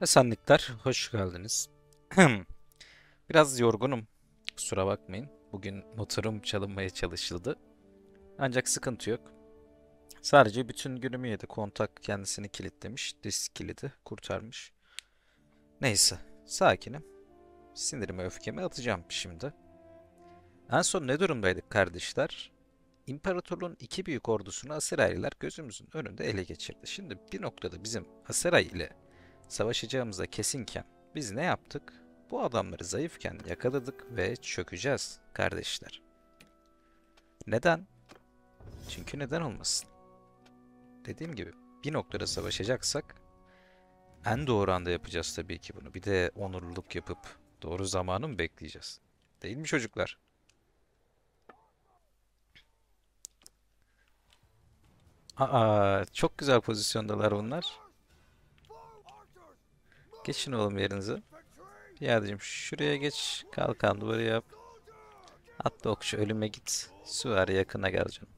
Esenlikler, hoş geldiniz. Biraz yorgunum, kusura bakmayın. Bugün motorum çalınmaya çalışıldı. Ancak sıkıntı yok. Sadece bütün günümü yedi. Kontak kendisini kilitlemiş, disk kilidi kurtarmış. Neyse, sakinim. Sinirimi, öfkemi atacağım şimdi. En son ne durumdaydık kardeşler? İmparatorluğun iki büyük ordusunu Asiraylılar gözümüzün önünde ele geçirdi. Şimdi bir noktada bizim Asiray ile savaşacağımızda kesinken biz ne yaptık? Bu adamları zayıfken yakaladık ve çökeceğiz kardeşler. Neden? Çünkü neden olmasın? Dediğim gibi bir noktada savaşacaksak en doğru anda yapacağız tabii ki bunu. Bir de onurluluk yapıp doğru zamanı mı bekleyeceğiz? Değil mi çocuklar? Aa, çok güzel pozisyondalar bunlar. Geçin oğlum yerinize. Piyadeciğim şuraya geç. Kalkan duvarı yap. Atla okçu ölüme git. Süvari yakına gel canım.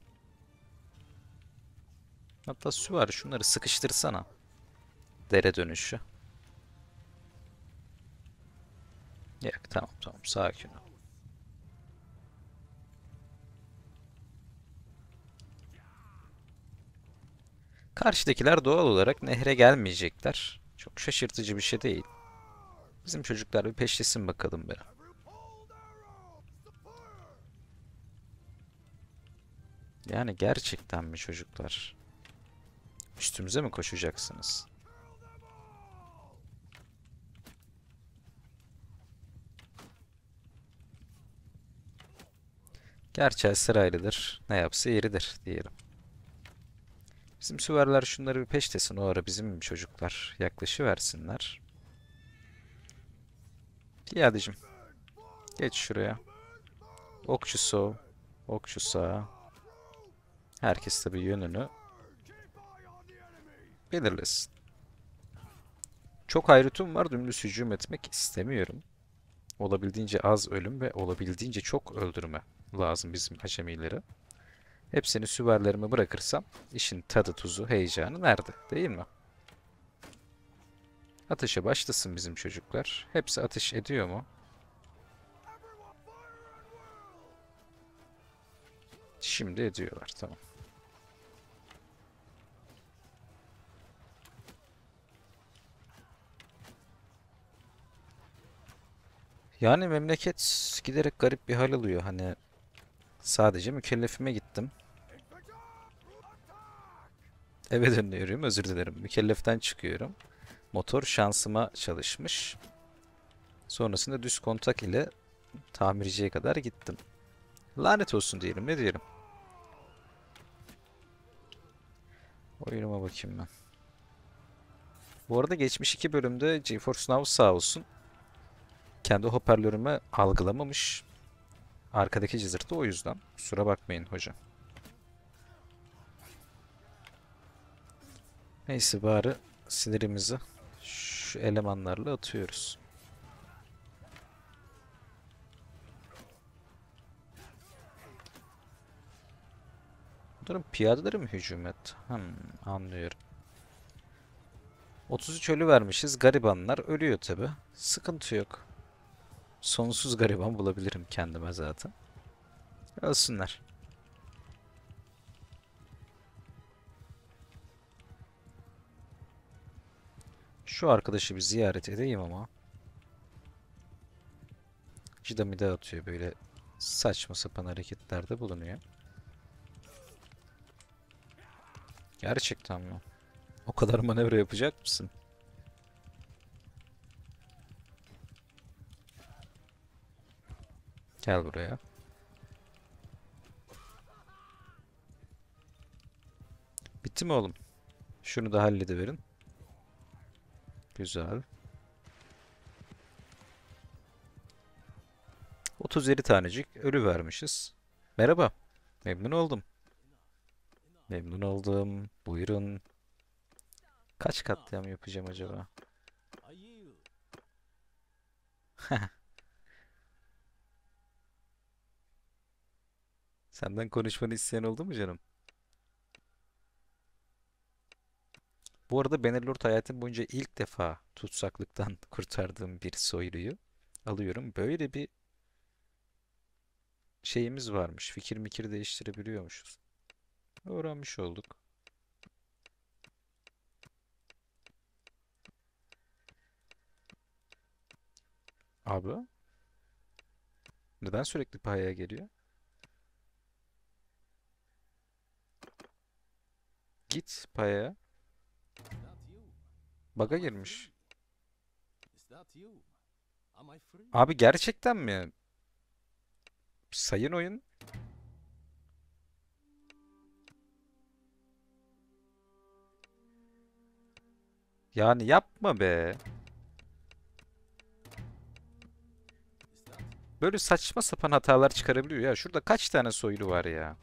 Hatta süvari şunları sıkıştırsana. Dere dönüşü. Yok tamam tamam sakin ol. Karşıdakiler doğal olarak nehre gelmeyecekler. Çok şaşırtıcı bir şey değil. Bizim çocuklar bir peşlesin bakalım beni. Yani gerçekten mi çocuklar? Üstümüze mi koşacaksınız? Gerçi sıraylıdır. Ne yapsa yeridir diyelim. Bizim süvariler şunları bir peştesin. O ara bizim çocuklar yaklaşıversinler. Piyadecim. Geç şuraya. Okçu sol. Okçu sağ. Herkes tabii yönünü belirlesin. Çok hayretim var. Dümdüz hücum etmek istemiyorum. Olabildiğince az ölüm ve olabildiğince çok öldürme lazım bizim acemileri. Hepsini süvarilerime bırakırsam işin tadı tuzu heyecanı nerede değil mi? Ateşe başlasın bizim çocuklar. Hepsi ateş ediyor mu? Şimdi ediyorlar tamam. Yani memleket giderek garip bir hal alıyor. Hani sadece mükellefime gittim. Eve dönüyorum özür dilerim. Mükelleften çıkıyorum. Motor şansıma çalışmış. Sonrasında düz kontak ile tamirciye kadar gittim. Lanet olsun diyelim ne diyelim. Oyunuma bakayım ben. Bu arada geçmiş iki bölümde GeForce Now sağ olsun. Kendi hoparlörümü algılamamış. Arkadaki cızırtı o yüzden. Kusura bakmayın hocam. Neyse bari sinirimizi şu elemanlarla atıyoruz. Bunların piyadeleri mi hücum etti? Hmm, anlıyorum. 33 ölü vermişiz. Garibanlar ölüyor tabi. Sıkıntı yok. Sonsuz gariban bulabilirim kendime zaten. Ölsünler. Şu arkadaşı bir ziyaret edeyim ama. Cidamide atıyor böyle saçma sapan hareketlerde bulunuyor. Gerçekten mi? O kadar manevra yapacak mısın? Gel buraya. Bitti mi oğlum? Şunu da hallediverin. Güzel. 37 tanecik ölü vermişiz. Merhaba. Memnun oldum. Memnun oldum. Buyurun. Kaç katliam yapacağım acaba? Senden konuşmanı isteyen oldu mu canım? Bu arada Bannerlord hayatım boyunca ilk defa tutsaklıktan kurtardığım bir soyluyu alıyorum. Böyle bir şeyimiz varmış. Fikir mikir değiştirebiliyormuşuz. Öğrenmiş olduk. Abi. Neden sürekli paya geliyor? Git paya. Baga girmiş. Abi gerçekten mi? Sayın oyun. Yani yapma be. Böyle saçma sapan hatalar çıkarabiliyor ya. Şurada kaç tane soylu var ya.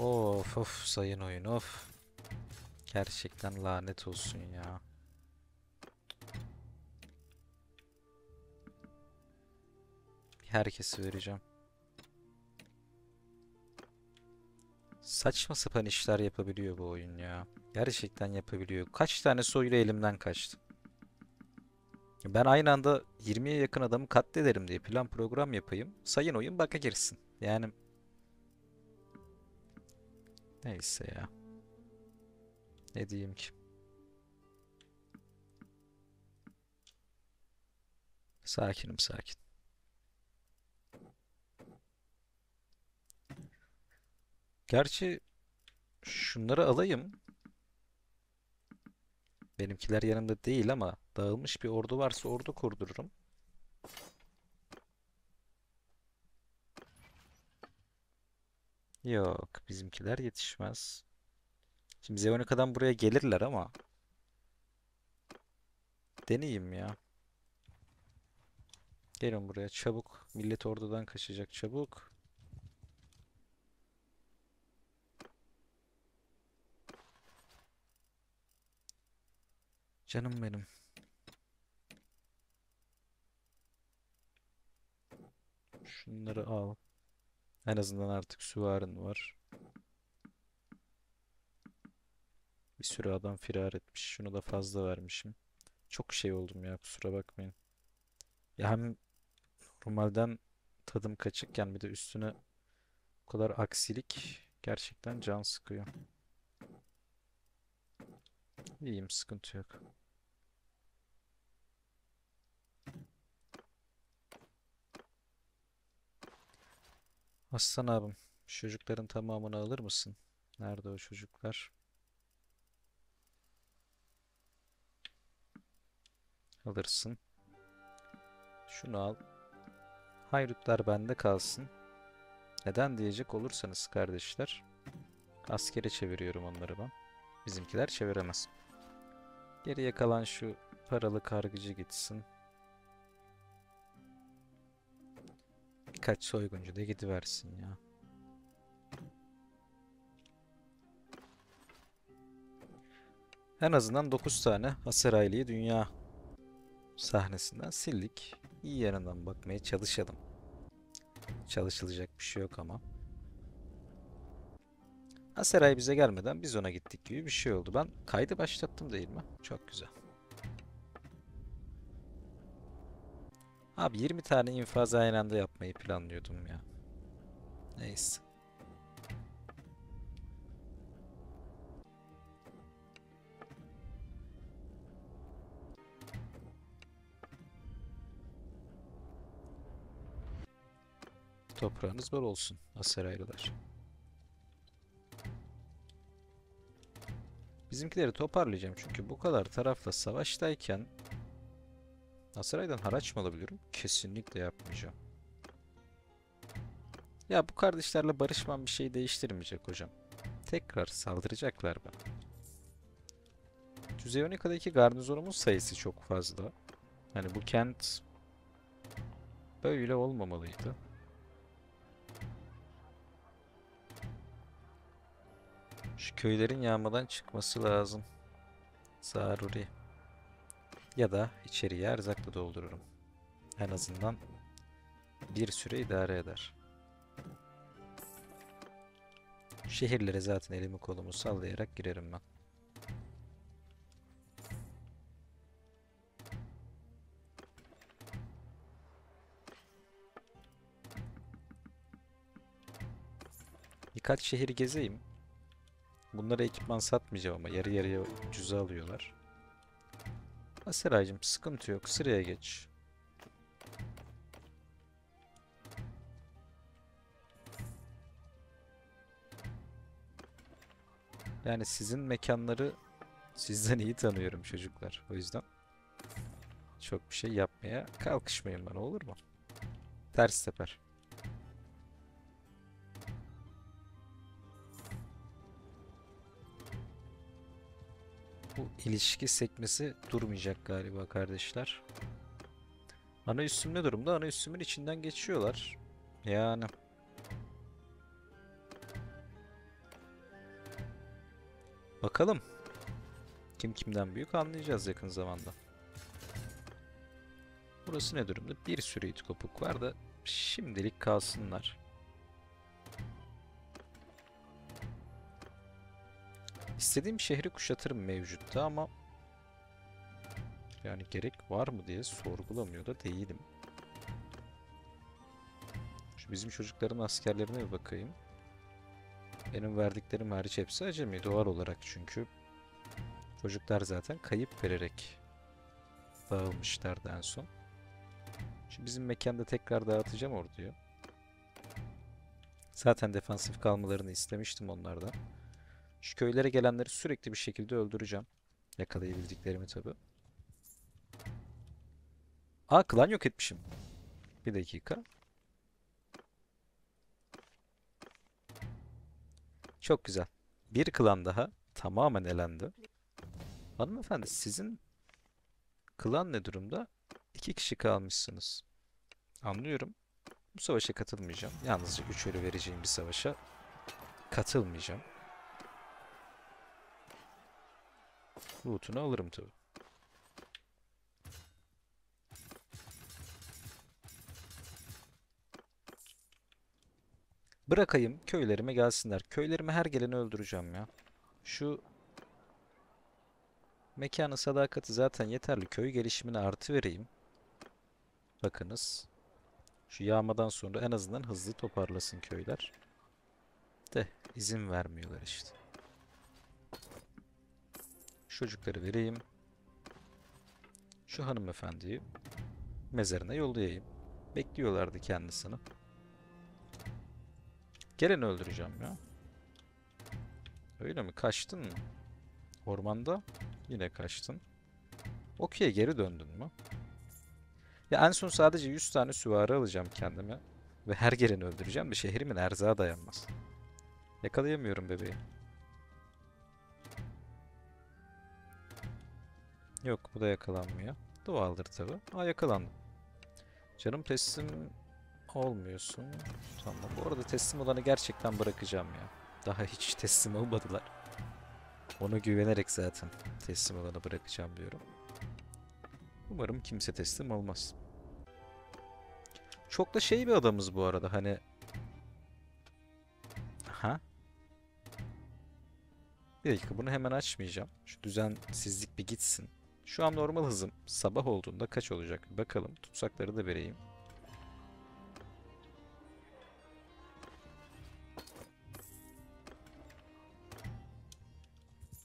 Of of sayın oyun of. Gerçekten lanet olsun ya. Herkesi vereceğim. Saçma sapan işler yapabiliyor bu oyun ya. Gerçekten yapabiliyor. Kaç tane soylu elimden kaçtı. Ben aynı anda 20'ye yakın adamı katlederim diye plan program yapayım. Sayın oyun baka girsin. Yani neyse ya. Ne diyeyim ki? Sakinim sakin. Gerçi şunları alayım. Benimkiler yanımda değil ama dağılmış bir ordu varsa ordu kurdururum. Yok, bizimkiler yetişmez. Şimdi Zeonika'dan buraya gelirler ama deneyeyim ya. Gelin buraya çabuk. Millet ordudan kaçacak çabuk. Canım benim. Şunları al. En azından artık süvarın var. Bir sürü adam firar etmiş. Şunu da fazla vermişim. Çok şey oldum ya kusura bakmayın. Ya hem normalden tadım kaçıkken bir de üstüne bu kadar aksilik gerçekten can sıkıyor. İyiyim sıkıntı yok. Aslan abim, çocukların tamamını alır mısın? Nerede o çocuklar? Alırsın. Şunu al. Hayrutlar bende kalsın. Neden diyecek olursanız kardeşler. Askere çeviriyorum onları ben. Bizimkiler çeviremez. Geriye kalan şu paralı kargıcı gitsin. Birkaç soyguncu da gidiversin ya. En azından 9 tane Aseraylı'yı dünya sahnesinden sildik. İyi yanından bakmaya çalışalım. Çalışılacak bir şey yok ama. Aseray bize gelmeden biz ona gittik gibi bir şey oldu. Ben kaydı başlattım değil mi? Çok güzel. Abi 20 tane infaz aynı anda yapmayı planlıyordum ya. Neyse. Toprağınız bol olsun Aseraylılar. Bizimkileri toparlayacağım çünkü bu kadar tarafla savaştayken Asaray'dan haraç mı alabiliyorum? Kesinlikle yapmayacağım. Ya bu kardeşlerle barışmam bir şey değiştirmeyecek hocam. Tekrar saldıracaklar bana. Tüzeyonika'daki garnizonumuz sayısı çok fazla. Hani bu kent böyle olmamalıydı. Şu köylerin yağmadan çıkması lazım. Zaruri. Ya da içeriye erzakla doldururum. En azından bir süre idare eder. Şehirlere zaten elimi kolumu sallayarak girerim ben. Birkaç şehir gezeyim. Bunlara ekipman satmayacağım ama yarı yarıya ucuza alıyorlar. Aseraycığım sıkıntı yok. Sıraya geç. Yani sizin mekanları sizden iyi tanıyorum çocuklar. O yüzden çok bir şey yapmaya kalkışmayın bana olur mu? Ters sefer. İlişki sekmesi durmayacak galiba kardeşler. Ana üssüm ne durumda? Ana üssümün içinden geçiyorlar. Yani. Bakalım. Kim kimden büyük anlayacağız yakın zamanda. Burası ne durumda? Bir sürü it kopuk var da şimdilik kalsınlar. İstediğim şehri kuşatırım mevcutta ama yani gerek var mı diye sorgulamıyor da değilim. Şu bizim çocukların askerlerine bir bakayım. Benim verdiklerim hariç hepsi acemi doğal olarak çünkü çocuklar zaten kayıp vererek dağılmışlardı en son. Şimdi bizim mekanda tekrar dağıtacağım orduyu. Zaten defansif kalmalarını istemiştim onlardan. Şu köylere gelenleri sürekli bir şekilde öldüreceğim. Yakalayabildiklerimi tabi. Aa klan yok etmişim. Bir dakika. Çok güzel. Bir klan daha tamamen elendi. Hanımefendi sizin klan ne durumda? İki kişi kalmışsınız. Anlıyorum. Bu savaşa katılmayacağım. Yalnızca üç ölü vereceğim bir savaşa katılmayacağım. Loot'unu alırım tabi. Bırakayım köylerime gelsinler. Köylerime her geleni öldüreceğim ya. Şu mekanın sadakati zaten yeterli. Köy gelişimine artı vereyim. Bakınız. Şu yağmadan sonra en azından hızlı toparlasın köyler. De izin vermiyorlar işte. Çocukları vereyim. Şu hanımefendiyi mezarına yollayayım. Bekliyorlardı kendisini. Geleni öldüreceğim ya. Öyle mi? Kaçtın mı? Ormanda yine kaçtın. Okey geri döndün mü? Ya en son sadece 100 tane süvari alacağım kendime. Ve her geleni öldüreceğim de şehrimin erzağı dayanmaz. Yakalayamıyorum bebeği. Yok bu da yakalanmıyor. Doğaldır tabi. Aa yakalandım. Canım teslim olmuyorsun. Tamam. Bu arada teslim olanı gerçekten bırakacağım ya. Daha hiç teslim olmadılar. Ona güvenerek zaten teslim olanı bırakacağım diyorum. Umarım kimse teslim olmaz. Çok da şey bir adamız bu arada hani. Aha. Bir dakika bunu hemen açmayacağım. Şu düzensizlik bir gitsin. Şu an normal hızım. Sabah olduğunda kaç olacak? Bakalım. Tutsakları da vereyim.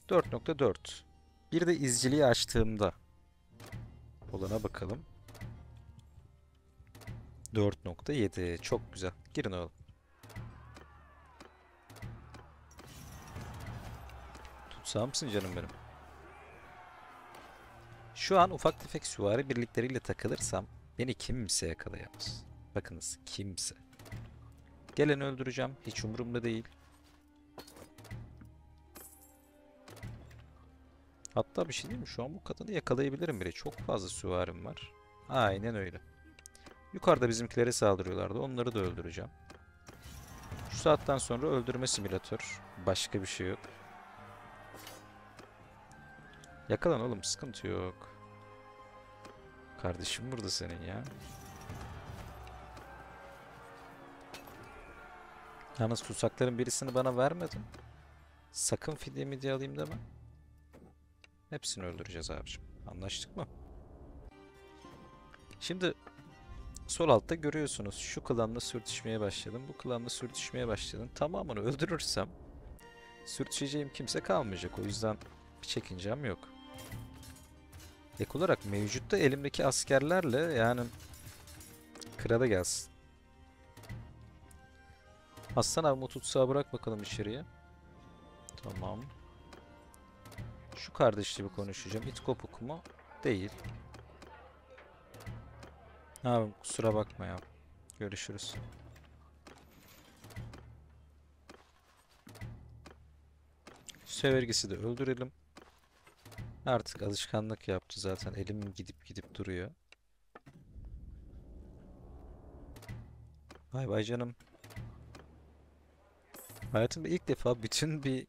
Dört nokta dört. Bir de izciliği açtığımda olana bakalım. 4.7 çok güzel. Girin oğlum. Tutsağ mısın canım benim? Şu an ufak tefek süvari birlikleriyle takılırsam beni kimse yakalayamaz. Bakınız kimse. Geleni öldüreceğim. Hiç umurumda değil. Hatta bir şey diyeyim mi? Şu an bu kadını yakalayabilirim bile. Çok fazla süvarim var. Aynen öyle. Yukarıda bizimkilere saldırıyorlardı. Onları da öldüreceğim. Şu saatten sonra öldürme simülatör. Başka bir şey yok. Yakalan oğlum sıkıntı yok. Kardeşim burada senin ya. Yalnız tutsakların birisini bana vermedin. Sakın fidye midye alayım deme. Hepsini öldüreceğiz abicim. Anlaştık mı? Şimdi sol altta görüyorsunuz. Şu klanla sürtüşmeye başladım. Bu klanla sürtüşmeye başladım. Tamamını öldürürsem sürtüşeceğim kimse kalmayacak. O yüzden bir çekincem yok. Ek olarak mevcutta elimdeki askerlerle yani krala gelsin. Aslan abi o tutsağı bırak bakalım içeriye. Tamam. Şu kardeşle bir konuşacağım. İt kopuk mu? Değil. Abi kusura bakma ya. Görüşürüz. Sövergisi de öldürelim. Artık alışkanlık yaptı zaten. Elim gidip gidip duruyor. Bay bay canım. Hayatımda ilk defa bütün bir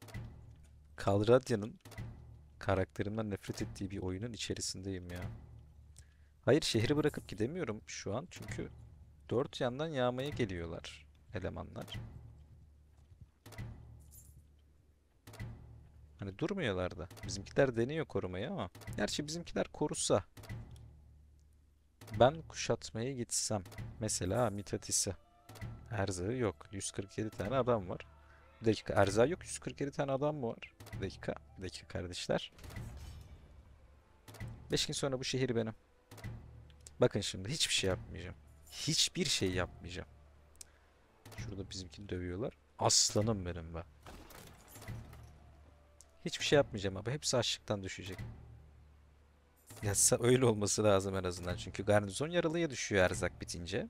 Kalradya'nın karakterimden nefret ettiği bir oyunun içerisindeyim ya. Hayır şehri bırakıp gidemiyorum şu an çünkü dört yandan yağmaya geliyorlar elemanlar. Hani durmuyorlar da. Bizimkiler deniyor korumayı ama. Gerçi bizimkiler korusa. Ben kuşatmaya gitsem. Mesela Mitatis'e. Erzağı yok. 147 tane adam var. Bir dakika. Erzağı yok. 147 tane adam mı var? Bir dakika. Bir dakika kardeşler. 5 gün sonra bu şehir benim. Bakın şimdi hiçbir şey yapmayacağım. Hiçbir şey yapmayacağım. Şurada bizimkini dövüyorlar. Aslanım benim ben. Hiçbir şey yapmayacağım abi. Hepsi açlıktan düşecek. Yasa öyle olması lazım en azından. Çünkü garnizon yaralıya düşüyor erzak bitince.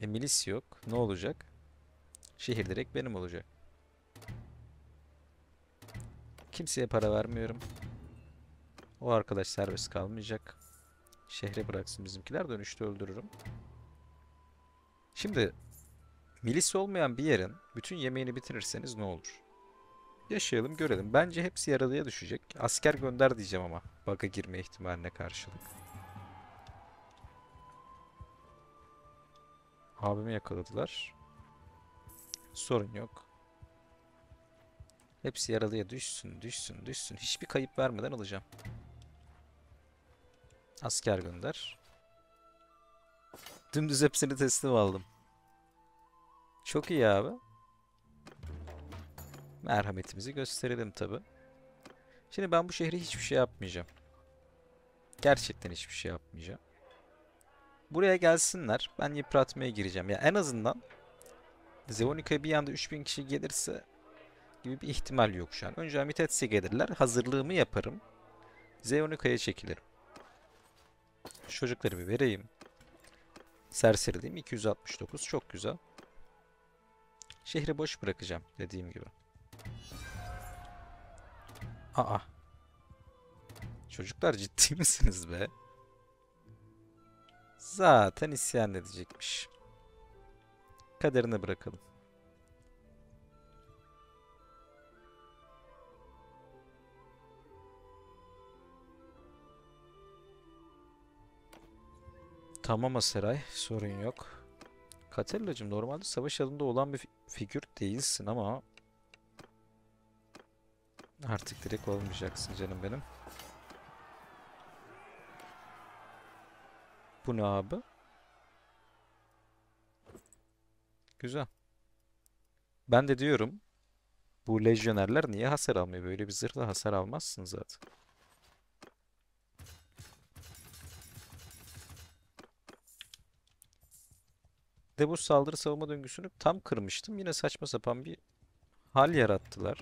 E milis yok. Ne olacak? Şehir direkt benim olacak. Kimseye para vermiyorum. O arkadaş serbest kalmayacak. Şehre bıraksın bizimkiler dönüşte öldürürüm. Şimdi milis olmayan bir yerin bütün yemeğini bitirirseniz ne olur? Yaşayalım görelim. Bence hepsi yaralıya düşecek. Asker gönder diyeceğim ama. Bug'a girme ihtimaline karşılık. Abimi yakaladılar. Sorun yok. Hepsi yaralıya düşsün, düşsün, düşsün. Hiçbir kayıp vermeden alacağım. Asker gönder. Dümdüz hepsini teslim aldım. Çok iyi abi. Merhametimizi gösterelim tabi. Şimdi ben bu şehre hiçbir şey yapmayacağım. Gerçekten hiçbir şey yapmayacağım. Buraya gelsinler. Ben yıpratmaya gireceğim. Ya en azından Zevonika'ya bir anda 3000 kişi gelirse gibi bir ihtimal yok şu an. Önce Amitets'e gelirler. Hazırlığımı yaparım. Zeonika'ya çekilirim. Şu çocukları bir vereyim. Serseriliğim 269. Çok güzel. Şehri boş bırakacağım dediğim gibi. Aa. Çocuklar ciddi misiniz be? Zaten isyan edecekmiş. Kaderine bırakalım. Tamam Aseray, sorun yok. Katerlacığım normalde savaş alanında olan bir fi- figür değilsin ama artık direkt olmayacaksın canım benim. Bu ne abi? Güzel. Ben de diyorum bu lejyonerler niye hasar almıyor? Böyle bir zırhla hasar almazsın zaten. de bu saldırı savunma döngüsünü tam kırmıştım. Yine saçma sapan bir hal yarattılar.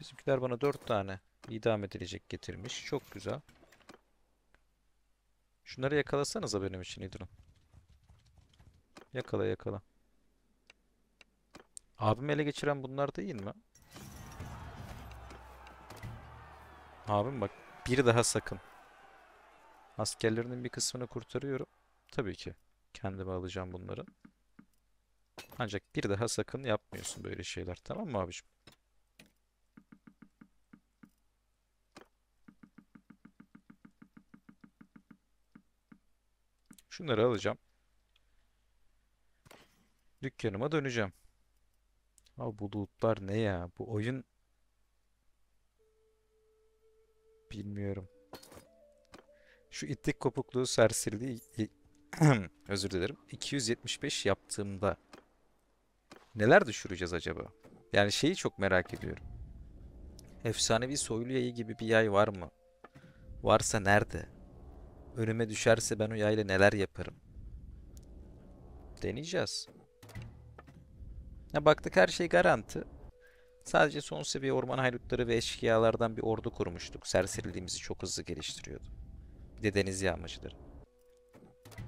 Bizimkiler bana 4 tane idam edilecek getirmiş. Çok güzel. Şunları yakalasanıza benim için İdrun. Yakala yakala. Abim ele geçiren bunlar değil mi? Abim bak bir daha sakın. Askerlerinin bir kısmını kurtarıyorum. Tabii ki. Kendime alacağım bunları. Ancak bir daha sakın yapmıyorsun böyle şeyler. Tamam mı abiciğim? Şunları alacağım. Dükkanıma döneceğim. Abi bu lootlar ne ya? Bu oyun bilmiyorum. Şu itlik kopukluğu serseriliği özür dilerim. 275 yaptığımda neler düşüreceğiz acaba? Yani şeyi çok merak ediyorum. Efsanevi soylu yayı gibi bir yay var mı? Varsa nerede? Önüme düşerse ben o yayla neler yaparım? Deneyeceğiz. Ya baktık her şey garanti. Sadece son seviye orman haydutları ve eşkıyalardan bir ordu kurmuştuk. Serseriliğimizi çok hızlı geliştiriyordu. Bir de deniz yağmacıları.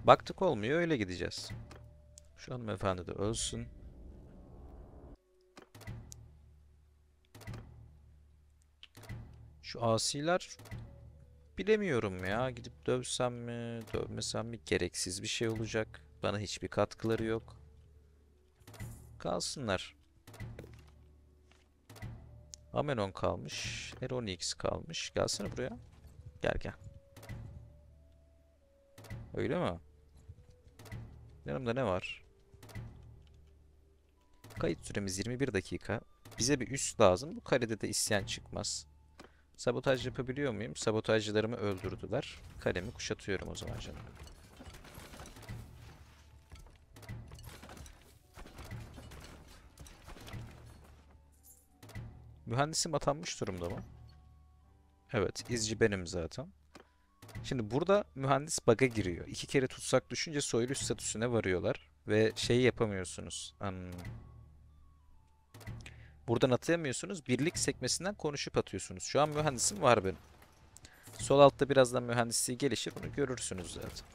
Baktık olmuyor öyle gideceğiz. Şu hanımefendi de ölsün. Şu asiler bilemiyorum ya. Gidip dövsem mi, dövmesem mi gereksiz bir şey olacak. Bana hiçbir katkıları yok. Kalsınlar. Amenon kalmış. Eronix kalmış. Gelsene buraya. Gel gel. Öyle mi? Yanımda ne var? Kayıt süremiz 21 dakika. Bize bir üst lazım. Bu karede de isyan çıkmaz. Sabotaj yapabiliyor muyum? Sabotajcılarımı öldürdüler. Kalemi kuşatıyorum o zaman canım. Mühendisim atanmış durumda mı? Evet, izci benim zaten. Şimdi burada mühendis bug'a giriyor. İki kere tutsak düşünce soylu statüsüne varıyorlar. Ve şeyi yapamıyorsunuz. Hmm. Buradan atayamıyorsunuz. Birlik sekmesinden konuşup atıyorsunuz. Şu an mühendisim var benim. Sol altta birazdan mühendisliği gelişir. Bunu görürsünüz zaten.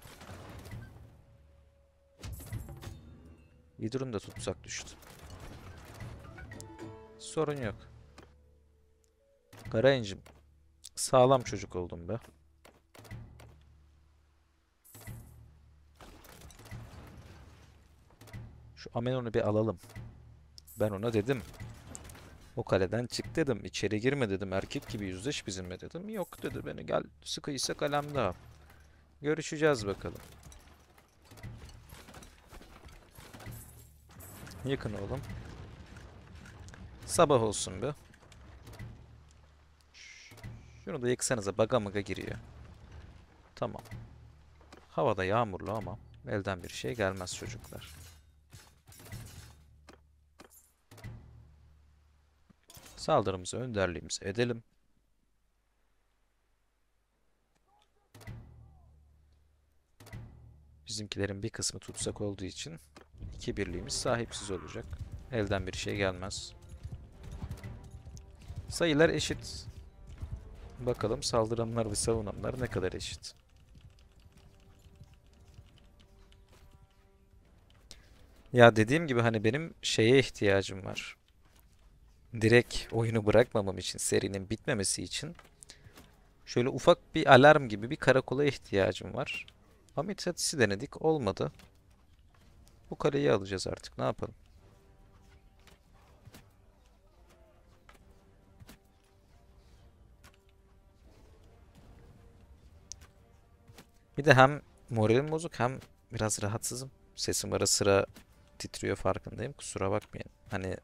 Vidur'un da tutsak düştü. Sorun yok. Karayincim. Sağlam çocuk oldum be. Şu Amenon'u bir alalım. Ben ona dedim. O kaleden çık dedim. İçeri girme dedim. Erkek gibi yüzleş bizimle dedim. Yok dedi beni gel sıkıysa kalemde al. Görüşeceğiz bakalım. Yakın oğlum. Sabah olsun be. Şunu da yıksanıza baga maga giriyor. Tamam. Havada yağmurlu ama elden bir şey gelmez çocuklar. Saldırımızı önderliğimizi edelim. Bizimkilerin bir kısmı tutsak olduğu için iki birliğimiz sahipsiz olacak. Elden bir şey gelmez. Sayılar eşit. Bakalım saldıranlar ve savunanlar ne kadar eşit. Ya dediğim gibi hani benim şeye ihtiyacım var. Direkt oyunu bırakmamam için, serinin bitmemesi için şöyle ufak bir alarm gibi bir karakola ihtiyacım var. Hamit Hatisi denedik, olmadı. Bu kaleyi alacağız artık, ne yapalım? Bir de hem moralim bozuk hem biraz rahatsızım. Sesim ara sıra titriyor farkındayım. Kusura bakmayın. Hani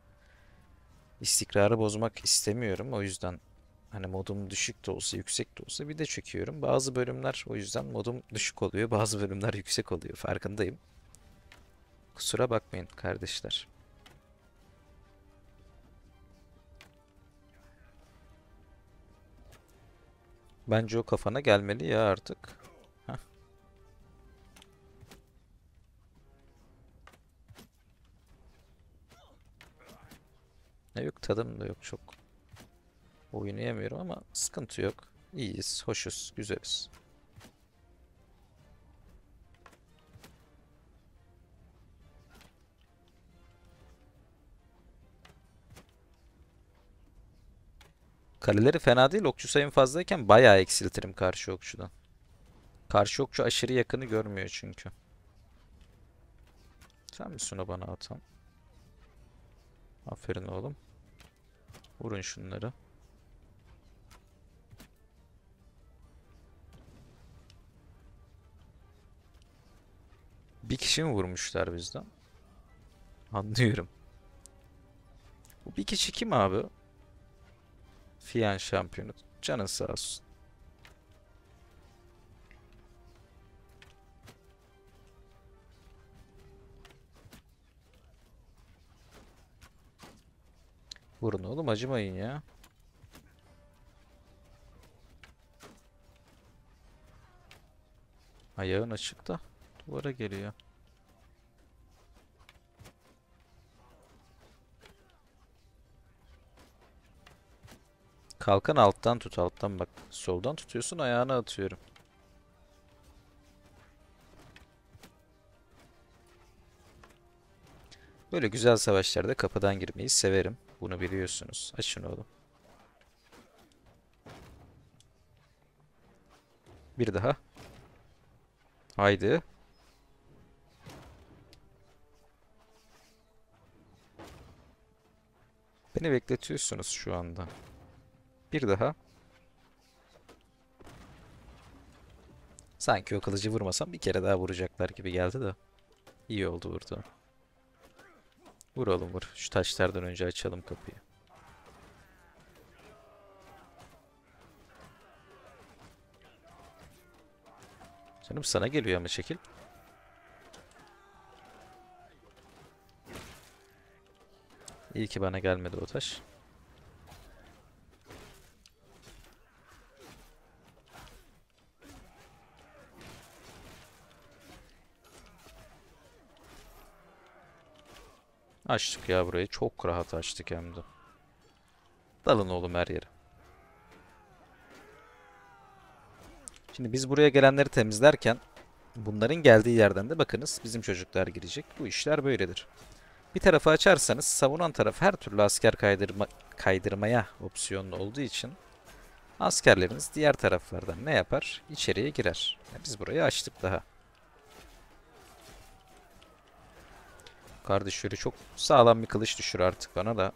istikrarı bozmak istemiyorum. O yüzden hani modum düşük de olsa yüksek de olsa bir de çekiyorum. Bazı bölümler o yüzden modum düşük oluyor. Bazı bölümler yüksek oluyor. Farkındayım. Kusura bakmayın kardeşler. Bence o kafana gelmeli ya artık. Ne yok tadım da yok çok. Oynayamıyorum ama sıkıntı yok. İyiyiz, hoşuz, güzeliz. Kaleleri fena değil. Okçu sayım fazlayken bayağı eksiltirim karşı okçudan. Karşı okçu aşırı yakını görmüyor çünkü. Sen misin o bana atan? Aferin oğlum. Vurun şunları. Bir kişi mi vurmuşlar bizden? Anlıyorum. Bu bir kişi kim abi? Fiyan şampiyonu. Canın sağ olsun. Vurun oğlum acımayın ya. Ayağın açık da duvara geliyor. Kalkan alttan tut alttan bak. Soldan tutuyorsun ayağına atıyorum. Böyle güzel savaşlarda kapıdan girmeyi severim. Bunu biliyorsunuz. Açın oğlum. Bir daha. Haydi. Beni bekletiyorsunuz şu anda. Bir daha. Sanki o kılıcı vurmasam bir kere daha vuracaklar gibi geldi de. İyi oldu vurdu. Vur oğlum vur. Şu taşlardan önce açalım kapıyı. Canım sana geliyor ama çekil. İyi ki bana gelmedi o taş. Açtık ya burayı. Çok rahat açtık hem de. Dalın oğlum her yere. Şimdi biz buraya gelenleri temizlerken bunların geldiği yerden de bakınız bizim çocuklar girecek. Bu işler böyledir. Bir tarafı açarsanız savunan taraf her türlü asker kaydırma, kaydırmaya opsiyonlu olduğu için askerleriniz diğer taraflardan ne yapar? İçeriye girer. Biz burayı açtık daha. Kardeş şöyle çok sağlam bir kılıç düşür artık bana da.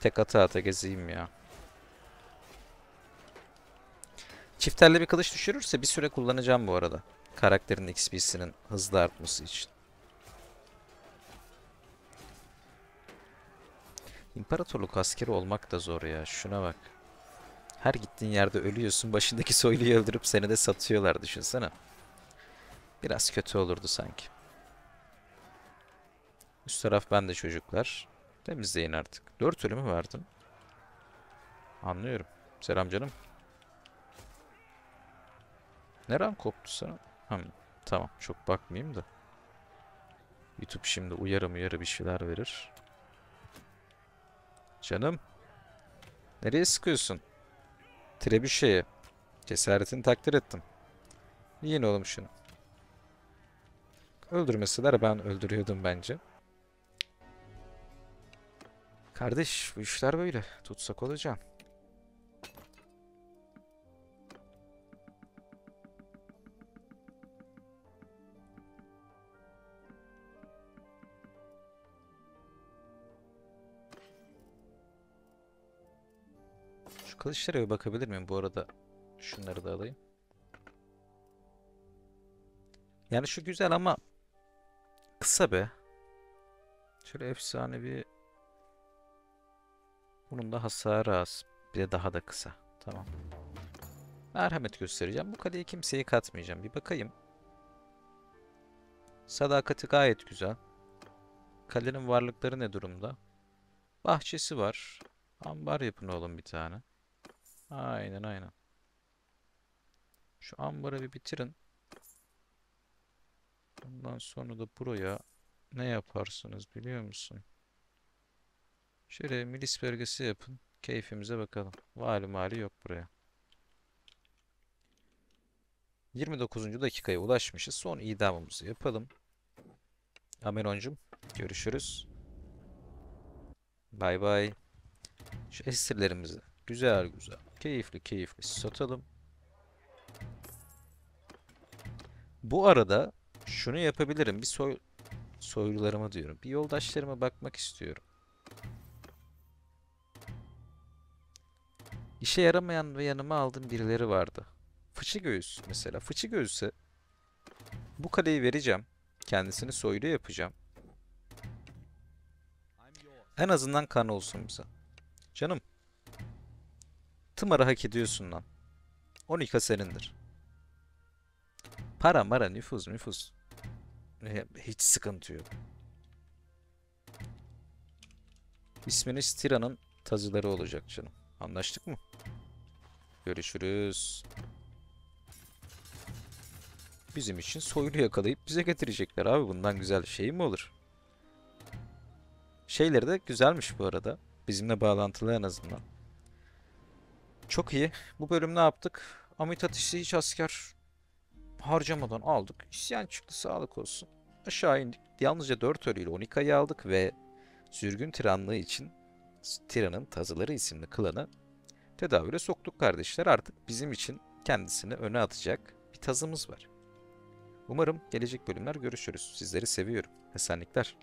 Tek ata ata gezeyim ya. Çifterli bir kılıç düşürürse bir süre kullanacağım bu arada. Karakterin XP'sinin hızlı artması için. İmparatorluk askeri olmak da zor ya. Şuna bak. Her gittiğin yerde ölüyorsun. Başındaki soyluyu öldürüp seni de satıyorlar düşünsene. Biraz kötü olurdu sanki. Üst taraf bende çocuklar. Temizleyin artık. Dört ölümü verdim. Anlıyorum. Selam canım. Neren koptu sana? Hmm, tamam çok bakmayayım da. YouTube şimdi uyarı uyarı bir şeyler verir. Canım. Nereye sıkıyorsun? Trebüşe'ye. Cesaretini takdir ettim. Yiyin oğlum şunu. Öldürmeseler ben öldürüyordum bence. Kardeş bu işler böyle. Tutsak olacağım. Şu kılıçlara bir bakabilir miyim? Bu arada şunları da alayım. Yani şu güzel ama kısa be. Şöyle efsane bir bunun da hasarı az. Bir de daha da kısa. Tamam. Merhamet göstereceğim. Bu kaleyi kimseye katmayacağım. Bir bakayım. Sadakati gayet güzel. Kalenin varlıkları ne durumda? Bahçesi var. Ambar yapın oğlum bir tane. Aynen aynen. Şu ambarı bir bitirin. Ondan sonra da buraya ne yaparsınız biliyor musun? Şöyle milis bölgesi yapın. Keyfimize bakalım. Vali mali yok buraya. 29. dakikaya ulaşmışız. Son idamımızı yapalım. Amenoncum görüşürüz. Bay bay. Şu esirlerimizi güzel güzel, keyifli keyifli satalım. Bu arada şunu yapabilirim. Bir soy soylularıma diyorum. Bir yoldaşlarıma bakmak istiyorum. İşe yaramayan ve yanıma aldığım birileri vardı. Fıçı Göğüs mesela. Fıçı Göğüs'e bu kaleyi vereceğim. Kendisini soylu yapacağım. En azından kan olsun bize. Canım. Tımarı hak ediyorsun lan. 12 senindir. Para mara nüfuz nüfuz. Hiç sıkıntı yok. İsminiz Tira'nın tazıları olacak canım. Anlaştık mı? Görüşürüz. Bizim için soyunu yakalayıp bize getirecekler abi. Bundan güzel şey mi olur? Şeyleri de güzelmiş bu arada. Bizimle bağlantılı en azından. Çok iyi. Bu bölüm ne yaptık? Amit Ateş'i hiç asker harcamadan aldık. İsyan çıktı sağlık olsun. Aşağı indik. Yalnızca 4 ölüyle 12'yi aldık ve sürgün tiranlığı için Tiran'ın Tazıları isimli klanı tedavüle soktuk kardeşler. Artık bizim için kendisini öne atacak bir tazımız var. Umarım gelecek bölümler görüşürüz. Sizleri seviyorum. Esenlikler.